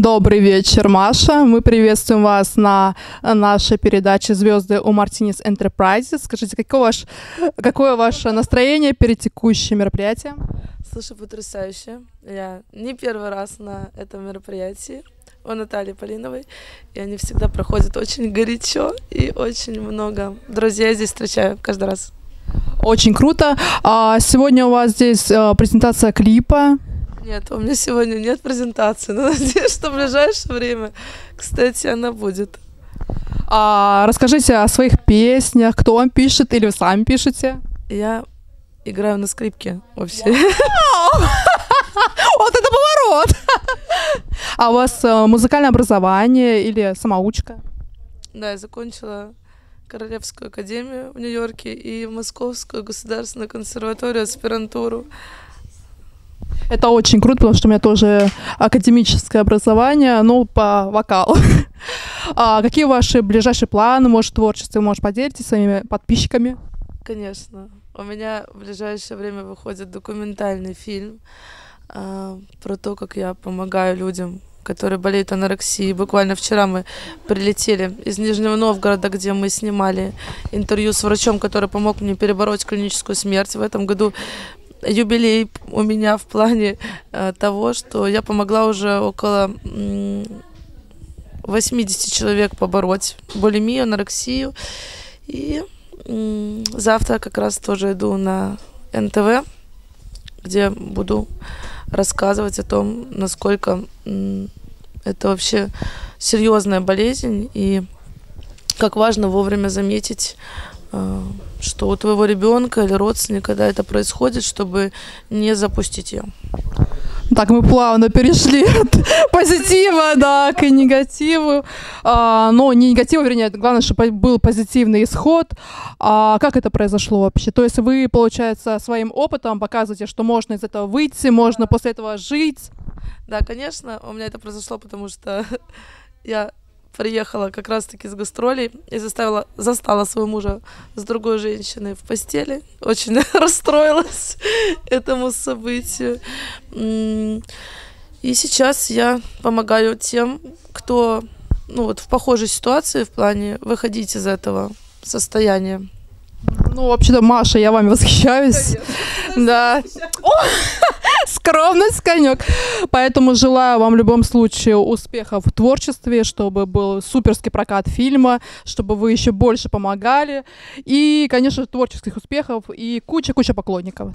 Добрый вечер, Маша. Мы приветствуем вас на нашей передаче «Звезды у Мартинес Enterprises». Скажите, какое, ваш, какое ваше настроение перед текущим мероприятием? Слушай, потрясающе. Я не первый раз на этом мероприятии у Натальи Полиновой, и они всегда проходят очень горячо, и очень много друзей здесь встречаю каждый раз. Очень круто. А сегодня у вас здесь а, презентация клипа. Нет, у меня сегодня нет презентации, но надеюсь, что в ближайшее время, кстати, она будет. А, расскажите о своих песнях, кто вам пишет или вы сами пишете? Я играю на скрипке вообще. Вот это поворот! А у вас э, музыкальное образование или самоучка? Да, я закончила Королевскую академию в Нью-Йорке и Московскую государственную консерваторию, аспирантуру. Это очень круто, потому что у меня тоже академическое образование, ну, по вокалу. А какие ваши ближайшие планы, может, творчество, может, поделитесь своими подписчиками? Конечно. У меня в ближайшее время выходит документальный фильм э, про то, как я помогаю людям, которые болеют анорексией. Буквально вчера мы прилетели из Нижнего Новгорода, где мы снимали интервью с врачом, который помог мне перебороть клиническую смерть. В этом году юбилей у меня в плане э, того, что я помогла уже около м, 80 человек побороть булимию, анорексию. И завтра как раз тоже иду на НТВ, где буду рассказывать о том, насколько это вообще серьезная болезнь и как важно вовремя заметить что у твоего ребенка или родственника, когда это происходит, чтобы не запустить ее. Так, мы плавно перешли от позитива, да, к негативу. А, но не негативу, вернее, главное, чтобы был позитивный исход. А как это произошло вообще? То есть вы, получается, своим опытом показываете, что можно из этого выйти, можно после этого жить? Да, конечно, у меня это произошло, потому что я приехала как раз-таки с гастролей и заставила, застала своего мужа с другой женщиной в постели. Очень расстроилась этому событию. И сейчас я помогаю тем, кто ну, вот в похожей ситуации в плане выходить из этого состояния. Ну, вообще-то, Маша, я вами восхищаюсь. Да. Скромность, конек. Поэтому желаю вам в любом случае успехов в творчестве, чтобы был суперский прокат фильма, чтобы вы еще больше помогали. И, конечно, творческих успехов и куча-куча поклонников.